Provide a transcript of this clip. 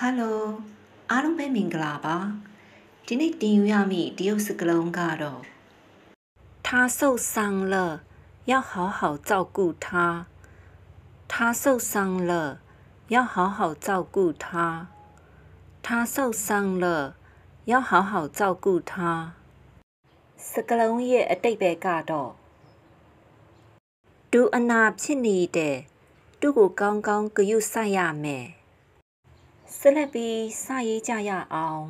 ဟယ်လိုအားလုံးပဲမင်္ဂလာပါဒီနေ့တင်ယူရမည့်တရုတ်စကားလုံးကတော့他受伤了要好好照顾他他受伤了要好好照顾他他受伤了要好好照顾他စကားလုံးရဲ့အတိတ်ပဲကတော့ဒူအနာဖြစ်နေတဲ့သူ့ကိုကောင်းကောင်းဂရုစိုက်ရမယ် ဆက်လက်ပြီးစရေးကြရအောင်